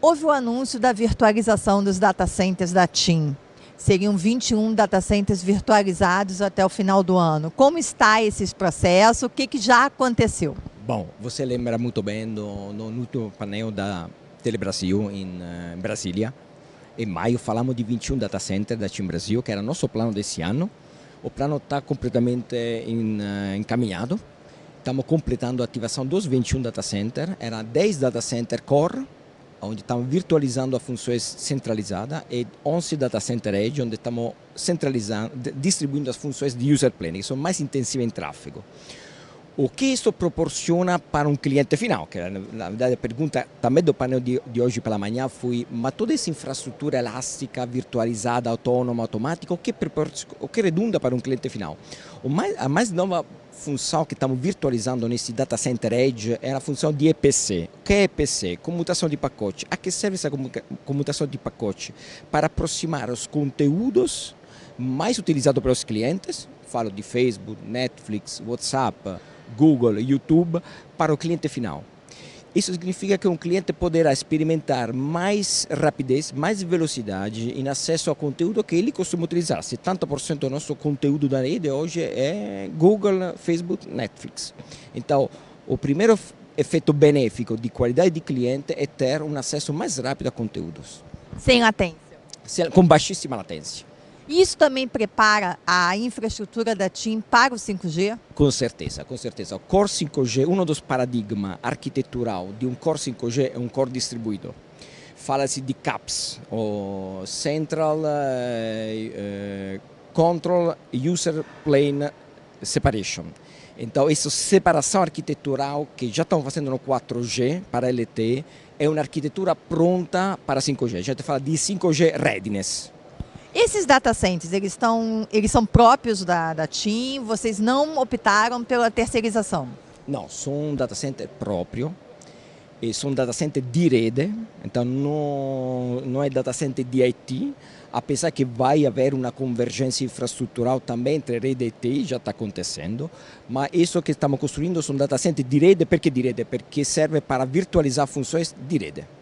Houve o anúncio da virtualização dos data centers da TIM. Seriam 21 data centers virtualizados até o final do ano. Como está esse processo? O que, que já aconteceu? Bom, você lembra muito bem no, no último painel da Telebrasil em uh, Brasília. Em maio falamos de 21 data centers da TIM Brasil, que era nosso plano desse ano. O plano está completamente uh, encaminhado. Estamos completando a ativação dos 21 data centers. Eram 10 data centers core, onde estamos virtualizando a funções centralizadas, e 11 data center edge, onde estamos centralizando, distribuindo as funções de user planning, que são mais intensivas em tráfego. O que isso proporciona para um cliente final? Que na verdade a pergunta também do painel de, de hoje pela manhã foi, mas toda essa infraestrutura elástica, virtualizada, autônoma, automática, o que, o que redunda para um cliente final? Mais, a mais nova função que estamos virtualizando nesse data center edge é a função de EPC. O que é EPC? Comutação de pacote. A que serve essa comutação de pacote? Para aproximar os conteúdos mais utilizados pelos clientes, falo de Facebook, Netflix, WhatsApp, Google, YouTube, para o cliente final. Isso significa que um cliente poderá experimentar mais rapidez, mais velocidade em acesso ao conteúdo que ele costuma utilizar. 70% do nosso conteúdo da rede hoje é Google, Facebook, Netflix. Então, o primeiro efeito benéfico de qualidade de cliente é ter um acesso mais rápido a conteúdos. Sem latência. Com baixíssima latência. Isso também prepara a infraestrutura da TIM para o 5G? Com certeza, com certeza. O Core 5G, um dos paradigmas arquitetural de um Core 5G é um Core distribuído. Fala-se de CAPS, o Central uh, Control User Plane Separation. Então, essa separação arquitetural que já estão fazendo no 4G para LTE é uma arquitetura pronta para 5G. A gente fala de 5G readiness. Esses data centers, eles, estão, eles são próprios da, da TIM? Vocês não optaram pela terceirização? Não, são um data center próprio. E são data center de rede, então não, não é data center de IT, apesar que vai haver uma convergência infraestrutural também entre rede e IT, já está acontecendo, mas isso que estamos construindo são data center de rede, perché di rede? Perché serve para virtualizar funções de rede.